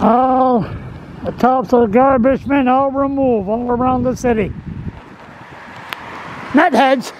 All the tops of the garbage men all removed all around the city. Nutheads.